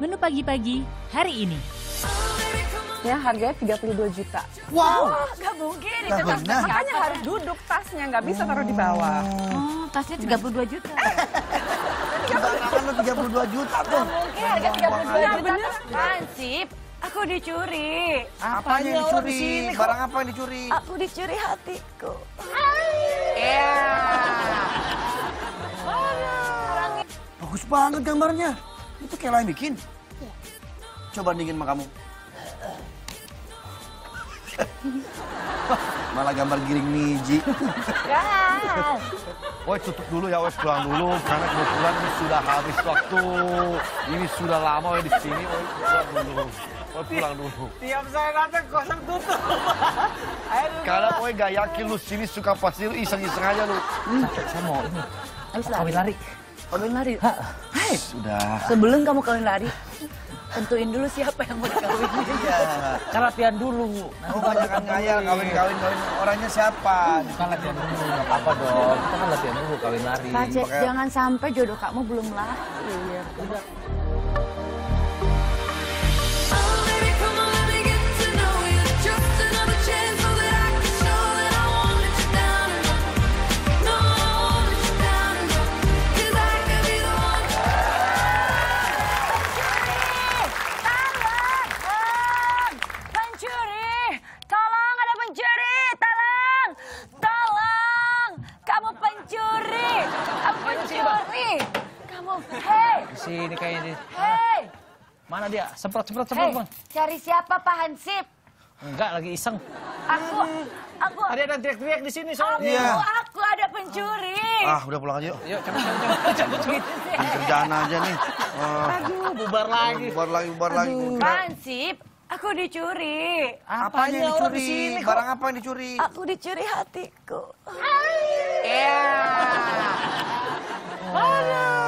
menu pagi-pagi hari ini. Ya harganya 32 juta. Wow. Wah, gak mungkin itu tas. Makanya harus duduk tasnya, nggak bisa taruh di bawah. Oh, tasnya 32 juta. Lo 32 juta tuh. Mungkin harga 32 Iya, juta. Hansip, aku dicuri. Apa yang dicuri? Barang apa yang dicuri? Aku dicuri hatiku. Bagus banget gambarnya. Itu kayak lain bikin. Coba dingin sama kamu. Malah gambar giring niji. Woi tutup dulu ya, woi pulang dulu karena kebetulan ini sudah habis waktu. Ini sudah lama woi di sini, woi pulang dulu. Woi pulang dulu. Tiap saya datang kosong tutup. Karena woi gak yakin lu sini suka pasti lu iseng-iseng aja lu. Saya mau ini. Habis Kawin lari. Kawin lari. Hai, sudah. Sebelum kamu kawin lari, tentuin dulu siapa yang mau dikawinin. Iya. Kan latihan dulu. Kamu banyakan ngayal kawin-kawin kawin. Orangnya siapa? Kan latihan dulu, nggak apa-apa dong. Kita kan latihan dulu kawin lari. Pak jangan sampai jodoh kamu belum lahir. Oh, Di sini kayaknya di. Hei! Mana dia? Semprot, semprot, semprot, bang. Cari siapa Pak Hansip? Enggak, lagi iseng. Aku, aku, Tadi ada teriak-teriak di sini soalnya. aku, Iya. aku ada pencuri! Ah, udah pulang aja yuk. Yuk, cepet, cepet, cepet, cepet, cepet. Bikin kerjaan aja nih. Ah, Aduh, bubar lagi. bubar lagi, bubar lagi. Pak Hansip, aku dicuri. Apanya yang orang dicuri? di sini? Barang apa yang dicuri? Aku dicuri hatiku. Orang itu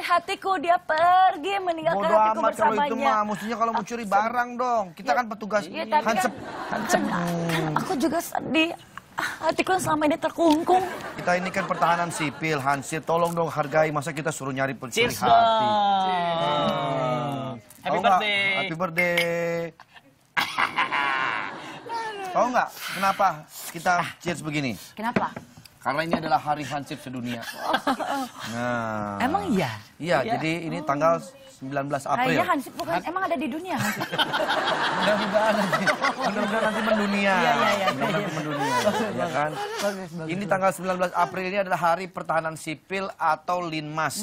pencuri hatiku, dia pergi meninggalkan Bodoh hatiku amat kalau itu bersamanya. mah. Mestinya kalau mau curi barang dong. Kita kan petugas Iya, tapi hansep. kan, kan, kan aku juga sedih. Hatiku yang selama ini terkungkung. Kita ini kan pertahanan sipil, hansip. Tolong dong hargai. Masa kita suruh nyari pencuri Cheers hati. dong. Happy birthday. Happy birthday. Tahu nggak kenapa kita cheers begini? Kenapa? Karena ini adalah hari hansip sedunia. Nah. Emang iya? Iya, jadi ini tanggal 19 April. Kayaknya Hansip bukan emang ada di dunia. Hansip. Mudah-mudahan nanti, mudah-mudahan nanti mendunia. Iya, iya, iya. Mudah-mudahan nanti mendunia, ya kan? Ini tanggal 19 April ini adalah Hari Pertahanan Sipil atau Linmas.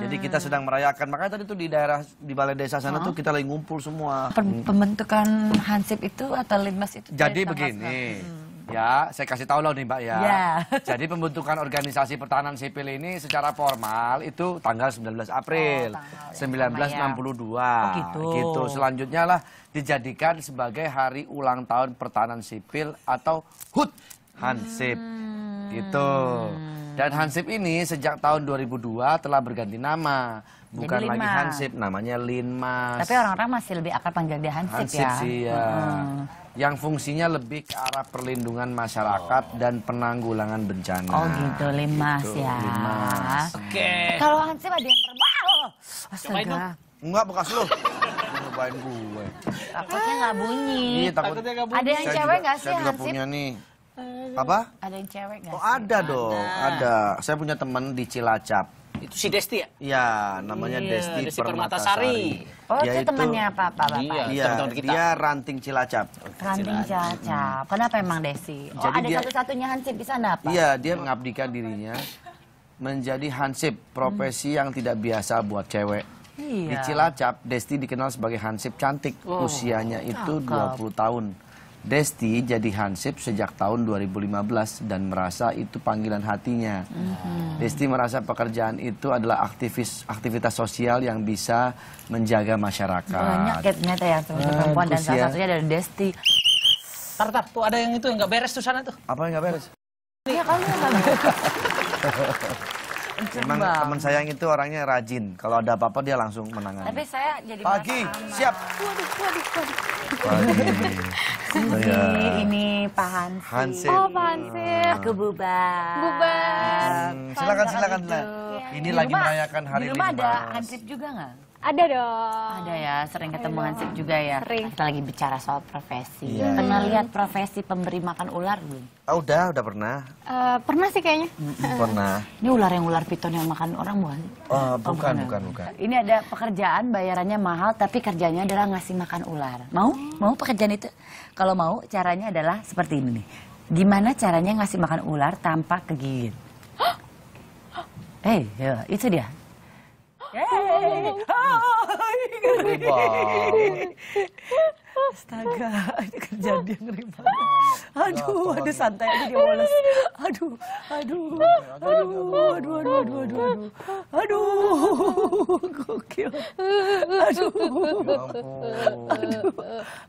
Jadi kita sedang merayakan. Makanya tadi tuh di daerah di balai desa sana tuh kita lagi ngumpul semua. Pem- Pembentukan Hansip itu atau Linmas itu? Jadi begini, ya saya kasih tahu loh nih Mbak ya. Ya. Jadi pembentukan organisasi pertahanan sipil ini secara formal itu tanggal 19 April Oh, tanggal yang 1962. gitu. Gitu. Selanjutnya lah dijadikan sebagai hari ulang tahun pertahanan sipil atau HUT Hansip. Hmm. Gitu. Dan Hansip ini sejak tahun 2002 telah berganti nama. Bukan Jadi lagi. Hansip, namanya Linmas. Tapi orang-orang masih lebih akan panggil dia Hansip, Hansip ya. sih ya. Yang fungsinya lebih ke arah perlindungan masyarakat dan penanggulangan bencana. Oh gitu, Linmas Gitu, ya. Linmas. Oke. Kalau Hansip ada yang terbang. Cobain. Astaga, Enggak bekas lu. Nyobain gue. takutnya nggak bunyi. Iya takut. Takutnya nggak Ada yang Saya cewek juga- nggak sih Saya juga Hansip? punya nih. Apa? Ada yang cewek nggak Oh sih? ada dong, ada. Saya punya teman di Cilacap. Itu si Desti ya? Iya, namanya Iya, Desti, Desti Permatasari. Permatasari. Oh, Dia itu temannya Papa, Bapak. Iya. Iya, kita. dia ranting Cilacap. Ranting Cacap. Kenapa emang Desi? Oh, Jadi ada satu-satunya Hansip di sana apa? Iya, dia mengabdikan dirinya menjadi hansip, profesi yang tidak biasa buat cewek. Di Iya. Cilacap, Desti dikenal sebagai hansip cantik. Usianya itu 20 tahun. Desti jadi hansip sejak tahun 2015 dan merasa itu panggilan hatinya. Desti merasa pekerjaan itu adalah aktivis aktivitas sosial yang bisa menjaga masyarakat. Banyak ya ternyata ya teman perempuan dan salah ya. satunya dari Desti. Tar, tar, tuh ada yang itu yang nggak beres tuh sana tuh. Apa yang nggak beres? Iya kamu nggak Memang teman saya yang itu orangnya rajin. Kalau ada apa-apa dia langsung menangani. Tapi saya jadi Pagi, siap. Waduh, waduh, waduh. Pagi. Susi, Saya ini Pak Hansi. Hansip. Oh, Pak Hansip. Aku bubar. Bubar. Hmm, silakan silakan silakan. Ini Di lagi rumah- merayakan hari Di rumah ada. Hansip juga nggak? Ada dong. Ada ya, sering ketemu Hansip juga ya. Sering. Kita lagi bicara soal profesi. Iya. Pernah lihat profesi pemberi makan ular belum? Ah, udah, udah pernah. Eh, pernah sih kayaknya. Pernah. Ini ular yang ular piton yang makan orang bukan? Oh, bukan, bukan, bukan. Ini ada pekerjaan bayarannya mahal tapi kerjanya adalah ngasih makan ular. Mau? Mau pekerjaan itu? Kalau mau caranya adalah seperti ini nih. Gimana caranya ngasih makan ular tanpa kegigit? Eh, ya, itu dia. Yeay. Banget. Astaga, ini kerjaan dia ngeri banget. Aduh, aduh santai aja dia bolos. Aduh, aduh, aduh, aduh, aduh, aduh, aduh, aduh, aduh, gokil. Aduh, Ya ampun.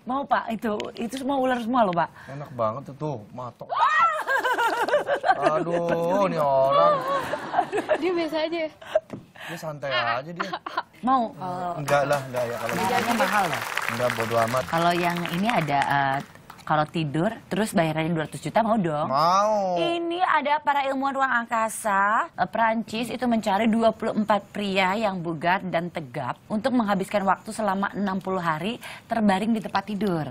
mau pak itu, itu semua ular semua loh pak. Enak banget tuh, tuh matok. Aduh, ini orang. Dia biasa aja. Dia santai aja dia. Mau, eh, Enggak lah, enggak ya kalau gitu. mahal loh. Enggak bodo amat. Kalau yang ini ada eh, kalau tidur terus bayarannya 200 juta mau dong. Mau. Ini ada para ilmuwan ruang angkasa eh, Perancis itu mencari 24 pria yang bugar dan tegap untuk menghabiskan waktu selama 60 hari terbaring di tempat tidur.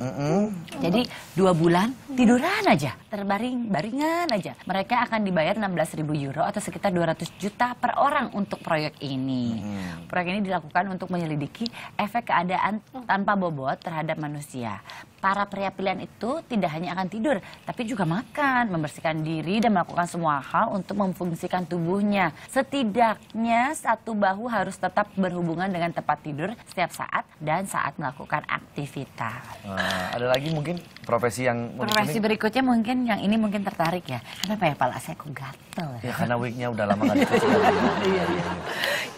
Jadi dua bulan tiduran aja, terbaring baringan aja. Mereka akan dibayar 16.000 euro atau sekitar 200 juta per orang untuk proyek ini. Proyek ini dilakukan untuk menyelidiki efek keadaan tanpa bobot terhadap manusia. Para pria pilihan itu tidak hanya akan tidur, tapi juga makan, membersihkan diri, dan melakukan semua hal untuk memfungsikan tubuhnya. Setidaknya satu bahu harus tetap berhubungan dengan tempat tidur setiap saat dan saat melakukan aktivitas. Nah, ada lagi mungkin profesi yang Profesi ini? berikutnya mungkin yang ini mungkin tertarik ya. Kenapa ya pala saya kok gatel ya? Ya karena wignya udah lama gak dicuci. Iya, iya.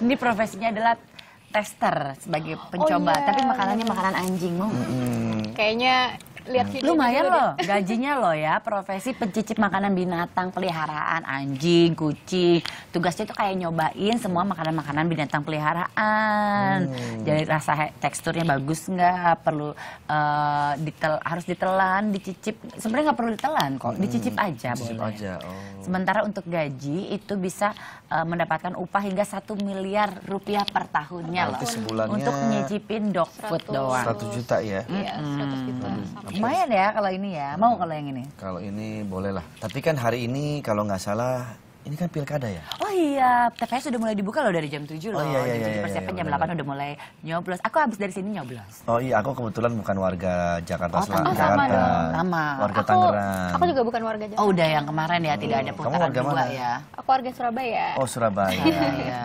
Ini profesinya adalah tester sebagai pencoba, iya. tapi makanannya makanan anjing. Mau? Hmm, Kayaknya lihat Lumayan loh, gajinya loh ya, profesi pencicip makanan binatang peliharaan, anjing, kucing. Tugasnya tuh kayak nyobain semua makanan-makanan binatang peliharaan. Jadi rasa teksturnya bagus nggak, perlu eh, ditel, harus ditelan, dicicip. Sebenarnya nggak perlu ditelan kok, dicicip aja boleh. aja. Oh. Sementara untuk gaji itu bisa eh, mendapatkan upah hingga satu miliar rupiah per tahunnya loh. Sebulannya Untuk nyicipin dog food doang. Satu juta ya. 100 juta. Lumayan ya kalau ini ya. Mau kalau yang ini? Kalau ini boleh lah. Tapi kan hari ini kalau nggak salah ini kan pilkada ya. Oh iya, TPS sudah mulai dibuka loh dari jam 7 loh. Oh iya, iya, Jadi iya, persiapan iya, jam benar. 8 udah mulai nyoblos. Aku habis dari sini nyoblos. Oh iya, aku kebetulan bukan warga Jakarta Oh, Selatan. sama sama Jakarta. dong, sama. Warga Aku, Tangerang. aku juga bukan warga Jakarta. Oh udah yang kemarin ya, tidak ada Kamu putaran warga kedua mana? ya. Aku warga Surabaya. Oh Surabaya. Iya,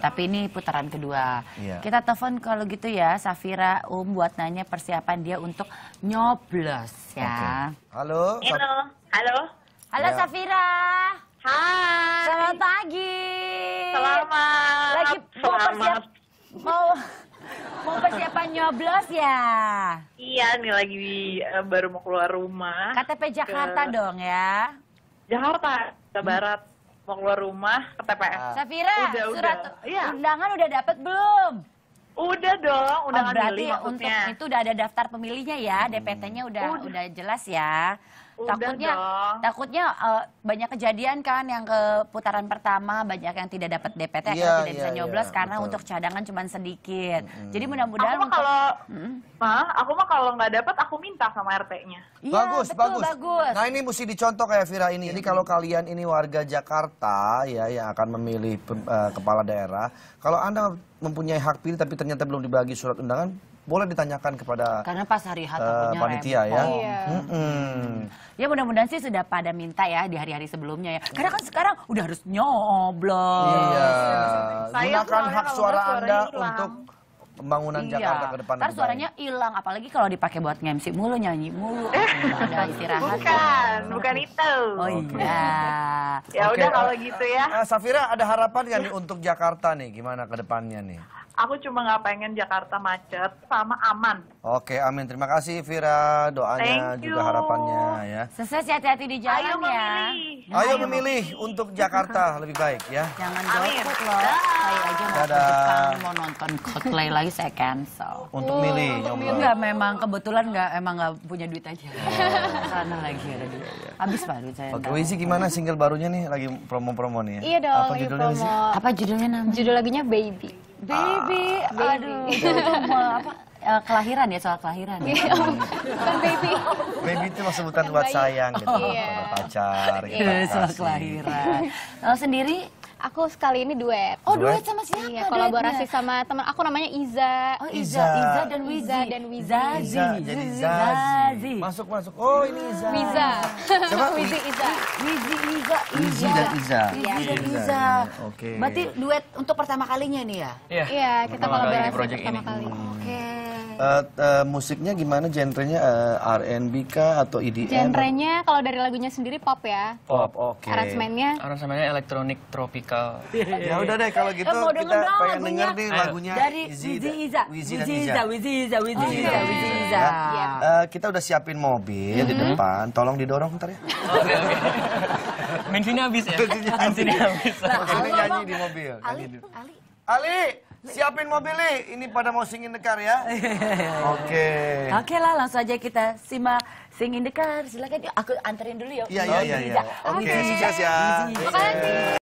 tapi ini putaran kedua. Iya. Kita telepon kalau gitu ya, Safira Um buat nanya persiapan dia untuk nyoblos ya. Halo. Saf- Halo, halo. Halo Ya. Safira. Hai. Selamat pagi. Selamat. Lagi mau persiap mau mau persiapan nyoblos ya. Iya, nih lagi eh, baru mau keluar rumah. KTP Jakarta Ke- dong ya. Jakarta, ke barat. Mau keluar rumah ke TPS. Safira, Udah, surat udah. Iya. undangan udah dapat belum? Udah dong, udah oh, berarti milih untuk itu udah ada daftar pemilihnya ya, DPT-nya udah Udah. udah jelas ya. Udah takutnya dong. takutnya eh, banyak kejadian kan yang ke putaran pertama banyak yang tidak dapat DPT akhirnya Iya, tidak bisa iya, nyoblos iya, karena betul. untuk cadangan cuma sedikit. Jadi Aku mudah-mudahan mah untuk kalau, Mm. Hah? aku mah kalau nggak dapat aku minta sama RT-nya. Iya, bagus, betul, bagus. bagus. Nah ini mesti dicontoh kayak Vira ini. Jadi kalau kalian ini warga Jakarta ya yang akan memilih eh, kepala daerah, kalau anda mempunyai hak pilih tapi ternyata belum dibagi surat undangan, boleh ditanyakan kepada Karena pas hari H eh, takutnya panitia ya. rempong. Iya. Mm-mm. Ya mudah-mudahan sih sudah pada minta ya di hari-hari sebelumnya ya. Karena kan sekarang udah harus nyoblos. Iya. Saya Gunakan hak suara Anda untuk pembangunan Jakarta ke depan. Ntar suaranya hilang, apalagi kalau dipakai buat nge-MC mulu, nyanyi mulu. Nggak ada istirahat. Bukan, bukan itu. Oh iya. Ya Oke, udah eh, kalau gitu ya. Eh, Safira ada harapan nggak nih untuk Jakarta nih? Gimana ke depannya nih? Aku cuma nggak pengen Jakarta macet sama aman. Oke, amin. Terima kasih Vira. Doanya Thank juga harapannya ya. Sukses hati-hati di jalan Ayo ya. memilih. Ayo memilih untuk Jakarta lebih baik ya. Jangan golput loh. Saya aja mau ke. Jepang mau nonton Coldplay lagi saya cancel. Untuk milih nyoblos. Enggak memang kebetulan nggak emang nggak punya duit aja. Sana lagi ada duit. Habis pak duit saya. Oke. Wisi gimana single barunya nih? Lagi promo-promo nih ya? Iya dong, Apa lagi judulnya promo. Wisi? Apa judulnya namanya? Judul lagunya Baby. Baby, aduh, itu mau apa? eh, kelahiran ya soal kelahiran ya. Bukan baby. Baby itu mah sebutan buat sayang gitu. Iya. Pada pacar, gitu. Iya, soal kelahiran. Kalau sendiri, Aku sekali ini duet. oh Duet? duet sama siapa? Iya, kolaborasi duetnya? sama teman aku namanya Iza. Oh Iza, Iza. Dan Wizi. Iza dan Wizi. Zazi. Iza jadi Zazi. Masuk masuk. Oh ini Iza. Wiza. Siapa? Wizi Iza. Wizi, Iza, Wizi dan Iza. Wizi dan Iza. Iza. Oke. Berarti duet untuk pertama kalinya nih ya? Iya. Iya, kita kolaborasi pertama kali. Oke. Eh, eh, musiknya gimana genrenya eh, R&B kah atau EDM? Genrenya kalau dari lagunya sendiri pop ya. Pop, oke. Aransemennya Aransemennya elektronik tropikal. Ya udah deh kalau gitu mau kita pengen lagunya. denger nih lagunya Dari Izzy Wizi Iza. Wizi Iza. Wizi Iza, Wizi. Iza, Wizi Iza. Kita udah siapin mobil di depan, tolong didorong ntar ya. Oke oke. Bensinnya habis ya. Bensinnya habis. Oke, ini nyanyi di mobil. Ali, nyanyi di- Ali. Ali, siapin mobil nih. Ini pada mau singin dekar ya. Oke. Oke lah, langsung aja kita simak Sing in the Car. Silakan yuk, aku anterin dulu yuk. Iya, iya, iya. iya. Oke, sukses ya. Makasih.